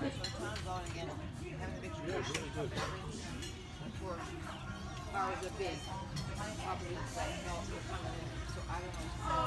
time, so good. So I don't know.